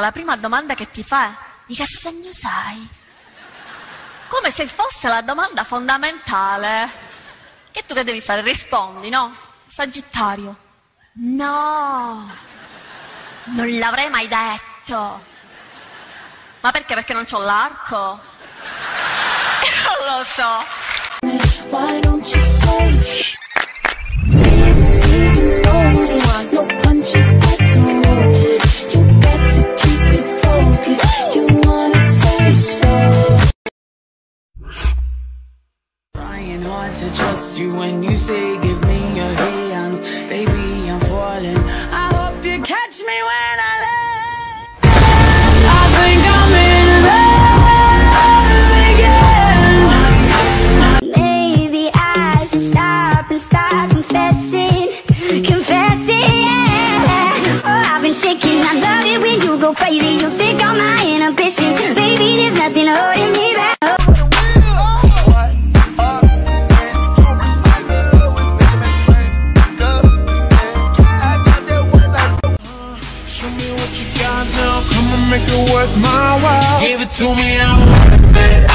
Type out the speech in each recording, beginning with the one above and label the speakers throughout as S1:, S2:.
S1: La prima domanda che ti fa è di che segno sei? Come se fosse la domanda fondamentale. Che tu che devi fare? Rispondi, no? Sagittario. No, non l'avrei mai detto. Ma perché? Perché non c'ho l'arco? non lo so.
S2: To
S3: me, I'm worth it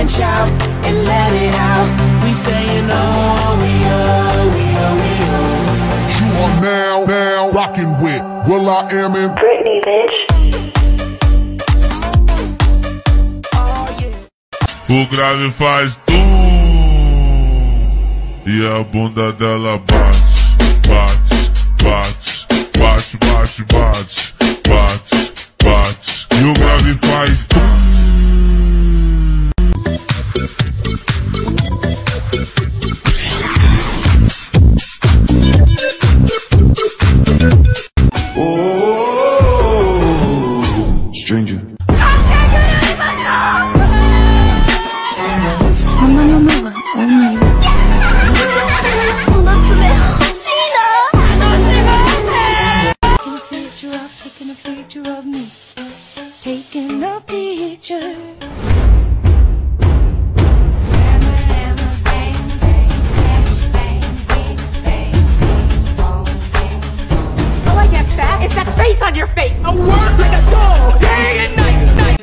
S3: and shout and let it out. We saying oh, we oh, we oh, we oh.
S4: You are now, now rocking with Will I Am in
S5: Britney, bitch.
S6: O grave faz tum e a bunda dela bate, bate,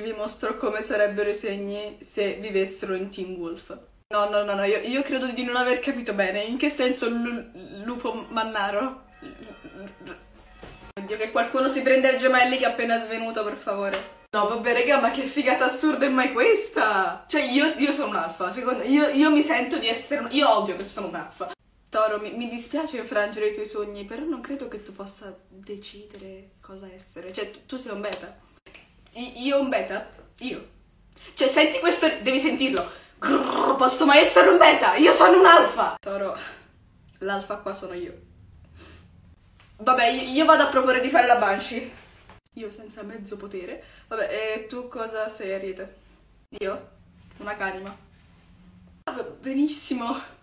S7: Vi mostro come sarebbero i segni se vivessero in Teen Wolf. No, no, no, no, io, io credo di non aver capito bene. In che senso lu- lupo mannaro? Oddio, che qualcuno si prende il gemelli che è appena svenuto, per favore. No, vabbè, raga, ma che figata assurda è mai questa? Cioè, io, io sono un'alfa, secondo io, io mi sento di essere un... Io odio che sono un'alfa. Toro, mi, mi dispiace infrangere i tuoi sogni, però non credo che tu possa decidere cosa essere. Cioè, tu, tu sei un beta. I- io un beta? Io. Cioè, senti questo, devi sentirlo. Grrr, posso mai essere un beta? Io sono un alfa. Toro, l'alfa qua sono io. Vabbè, io, io vado a proporre di fare la Banshee. Io senza mezzo potere. Vabbè, e tu cosa sei, Ariete? Io? Una canima. Vabbè, benissimo.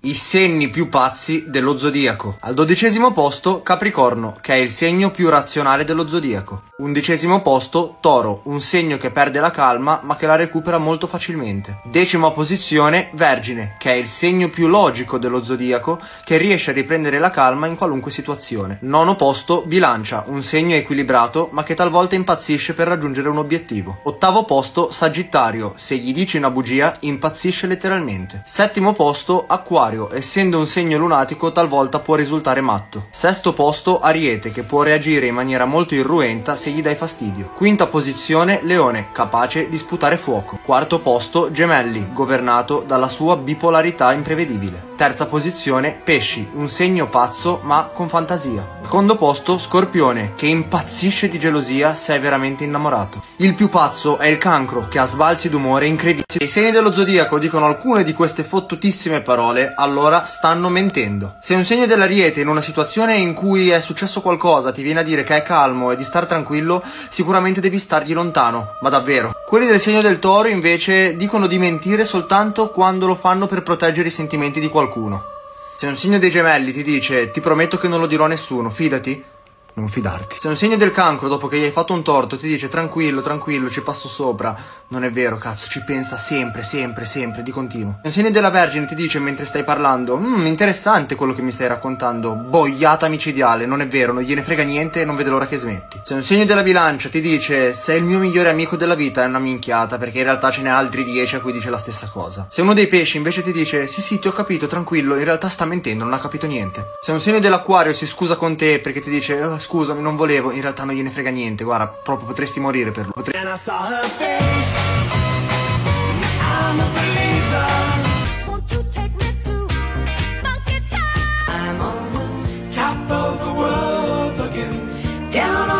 S8: I segni più pazzi dello zodiaco. Al dodicesimo posto Capricorno, che è il segno più razionale dello zodiaco. Undicesimo posto Toro, un segno che perde la calma ma che la recupera molto facilmente. Decima posizione Vergine, che è il segno più logico dello zodiaco che riesce a riprendere la calma in qualunque situazione. Nono posto Bilancia, un segno equilibrato ma che talvolta impazzisce per raggiungere un obiettivo. Ottavo posto Sagittario, se gli dici una bugia impazzisce letteralmente. Settimo posto Acquario acquario, essendo un segno lunatico talvolta può risultare matto. Sesto posto ariete che può reagire in maniera molto irruenta se gli dai fastidio. Quinta posizione leone, capace di sputare fuoco. Quarto posto gemelli, governato dalla sua bipolarità imprevedibile. Terza posizione pesci, un segno pazzo ma con fantasia. Secondo posto scorpione, che impazzisce di gelosia se è veramente innamorato. Il più pazzo è il cancro, che ha sbalzi d'umore incredibili. I segni dello zodiaco dicono alcune di queste fottutissime parole, allora stanno mentendo. Se un segno dell'ariete in una situazione in cui è successo qualcosa ti viene a dire che è calmo e di star tranquillo, sicuramente devi stargli lontano, ma davvero. Quelli del segno del toro invece dicono di mentire soltanto quando lo fanno per proteggere i sentimenti di qualcuno. Se un segno dei gemelli ti dice ti prometto che non lo dirò a nessuno, fidati, non fidarti. Se un segno del cancro dopo che gli hai fatto un torto ti dice tranquillo, tranquillo, ci passo sopra, non è vero, cazzo, ci pensa sempre, sempre, sempre, di continuo. Se un segno della Vergine ti dice mentre stai parlando, mmm, interessante quello che mi stai raccontando, boiata micidiale, non è vero, non gliene frega niente e non vede l'ora che smetti. Se un segno della bilancia ti dice sei il mio migliore amico della vita, è una minchiata, perché in realtà ce n'è altri dieci a cui dice la stessa cosa. Se uno dei pesci invece ti dice sì sì ti ho capito, tranquillo, in realtà sta mentendo, non ha capito niente. Se un segno dell'acquario si scusa con te perché ti dice "Oh, scusami, non volevo, in realtà non gliene frega niente, guarda, proprio potresti morire per lui. Potre-
S3: top of the world again. Down on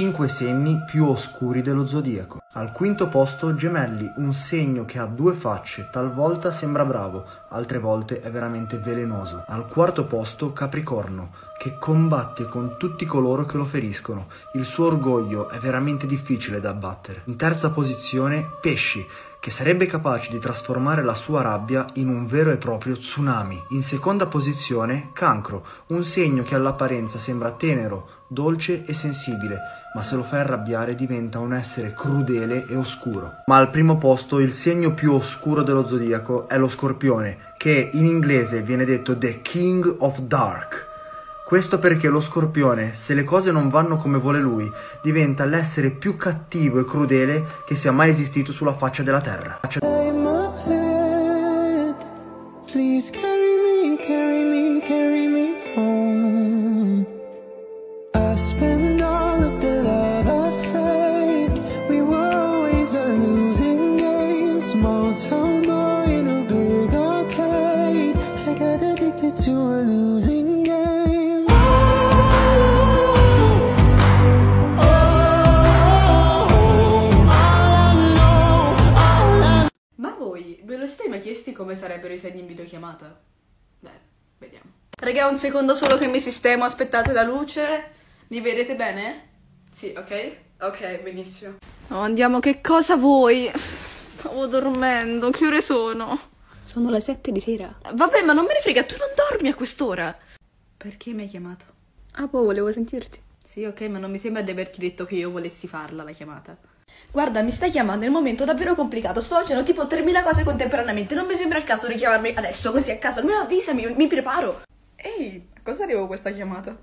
S8: 5 segni più oscuri dello zodiaco. Al quinto posto gemelli, un segno che ha due facce, talvolta sembra bravo, altre volte è veramente velenoso. Al quarto posto capricorno, che combatte con tutti coloro che lo feriscono. Il suo orgoglio è veramente difficile da abbattere. In terza posizione pesci, che sarebbe capace di trasformare la sua rabbia in un vero e proprio tsunami. In seconda posizione, cancro, un segno che all'apparenza sembra tenero, dolce e sensibile, ma se lo fai arrabbiare diventa un essere crudele e oscuro. Ma al primo posto il segno più oscuro dello zodiaco è lo scorpione, che in inglese viene detto The King of Dark. Questo perché lo scorpione, se le cose non vanno come vuole lui, diventa l'essere più cattivo e crudele che sia mai esistito sulla faccia della terra.
S3: In
S7: chiesti come sarebbero i segni in videochiamata? Beh, vediamo. Raga, un secondo solo che mi sistemo, aspettate la luce. Mi vedete bene? Sì, ok? Ok, benissimo. Oh, andiamo, che cosa vuoi? Stavo dormendo, che ore sono?
S1: Sono le 7 di sera.
S7: Vabbè, ma non me ne frega, tu non dormi a quest'ora. Perché mi hai chiamato?
S1: Ah, poi volevo sentirti.
S7: Sì, ok, ma non mi sembra di averti detto che io volessi farla la chiamata. Guarda, mi stai chiamando in un momento davvero complicato. Sto facendo tipo 3000 cose contemporaneamente. Non mi sembra il caso di chiamarmi adesso, così a caso. Almeno avvisami, mi preparo. Ehi, a cosa arrivo questa chiamata?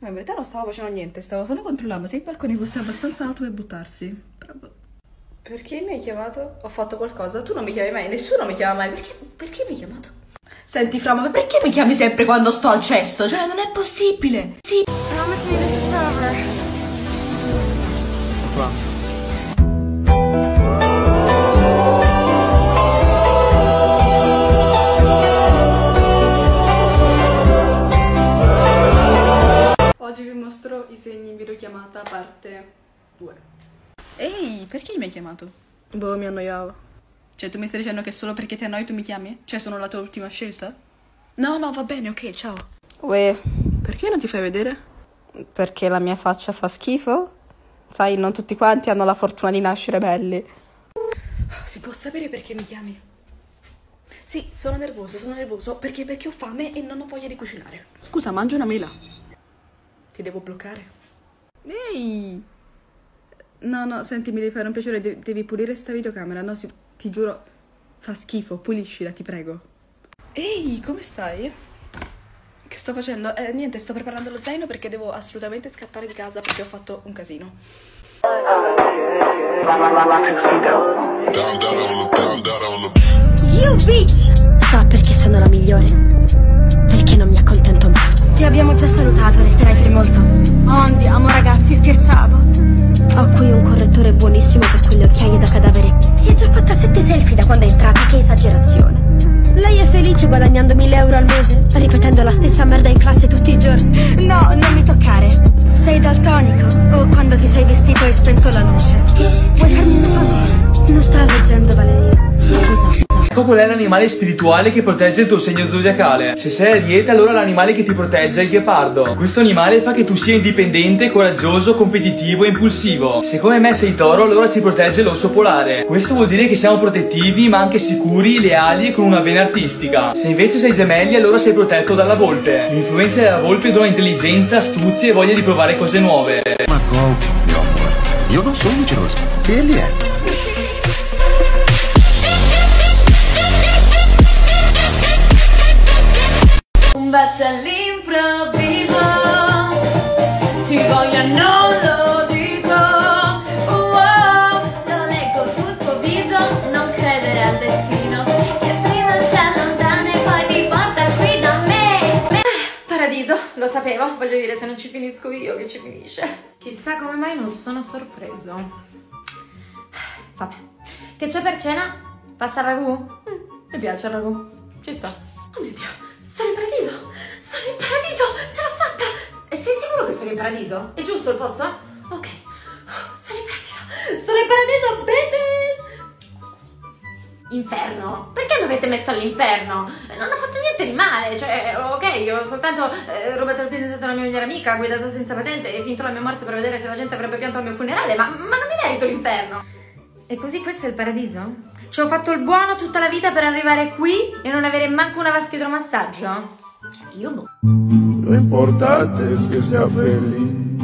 S7: No, in verità non stavo facendo niente, stavo solo controllando se il balcone fosse abbastanza alto per buttarsi. Però... boh. Perché mi hai chiamato? Ho fatto qualcosa? Tu non mi chiami mai, nessuno mi chiama mai. Perché, perché mi hai chiamato? Senti, Fra, ma perché mi chiami sempre quando sto al cesso? Cioè, non è possibile. Sì.
S2: Promise me this is forever.
S7: Oggi videochiamata parte 2. Ehi, perché mi hai chiamato? Boh, mi annoiavo. Cioè, tu mi stai dicendo che solo perché ti annoi tu mi chiami? Cioè, sono la tua ultima scelta? No, no, va bene, ok, ciao.
S9: Uè,
S7: Perché non ti fai vedere?
S9: perché la mia faccia fa schifo? Sai, non tutti quanti hanno la fortuna di nascere belli.
S7: Si può sapere perché mi chiami? Sì, sono nervoso, sono nervoso perché, perché ho fame e non ho voglia di cucinare. Scusa, mangio una mela. Ti devo bloccare. Ehi! No, no, senti, mi devi fare un piacere, de- devi pulire sta videocamera, no? Sì, ti giuro, fa schifo, puliscila, ti prego. Ehi, come stai? sto facendo? Eh, niente, sto preparando lo zaino perché devo assolutamente scappare di casa perché ho fatto un casino.
S5: You bitch! Sa perché sono la migliore? Perché non mi accontento mai. Ti abbiamo già salutato, resterai per molto. Oh, andiamo ragazzi, scherzavo. Ho qui un correttore buonissimo per quelle occhiaie da cadavere. Si è già fatta sette selfie da quando è entrata, che esagerazione. Lei è felice guadagnando 1000 euro al mese, ripetendo la stessa merda in classe tutti i giorni. No, non mi toccare. Sei daltonico? O quando ti sei vestito e spento la luce? Vuoi farmi un favore? Non sta leggendo Valeria.
S10: Ecco qual è l'animale spirituale che protegge il tuo segno zodiacale. Se sei a dieta, allora l'animale che ti protegge è il ghepardo. Questo animale fa che tu sia indipendente, coraggioso, competitivo e impulsivo. Se come me sei toro, allora ci protegge l'orso polare. Questo vuol dire che siamo protettivi, ma anche sicuri, leali e con una vena artistica. Se invece sei gemelli, allora sei protetto dalla volpe. L'influenza della volpe dona intelligenza, astuzia e voglia di provare cose nuove.
S11: Ma golpe, meu amor. Eu não sou mentiroso. Ele é.
S12: Un bacio all'improvviso, ti voglio non lo dico, wow, lo leggo sul tuo viso, non credere al destino, che prima ci allontana e poi ti porta qui da me.
S13: Paradiso, lo sapevo, voglio dire, se non ci finisco io, che ci finisce. Chissà come mai non sono sorpreso. Vabbè. Che c'è per cena? Pasta al ragù? Mm, mi piace il ragù. Ci sta. Oh mio Dio, sono in paradiso! Sono in paradiso! Ce l'ho fatta! E sei sicuro che sono in paradiso? È giusto il posto? Ok. Sono in paradiso! Sono in paradiso, bitches! Inferno? Perché mi avete messo all'inferno? Non ho fatto niente di male, cioè, ok, ho soltanto eh, rubato il fidanzato della mia migliore amica, guidato senza patente e finto la mia morte per vedere se la gente avrebbe pianto al mio funerale, ma, ma non mi merito l'inferno. E così questo è il paradiso? Ci ho fatto il buono tutta la vita per arrivare qui e non avere manco una vasca idromassaggio? Io boh.
S4: Lo importante es que sea feliz.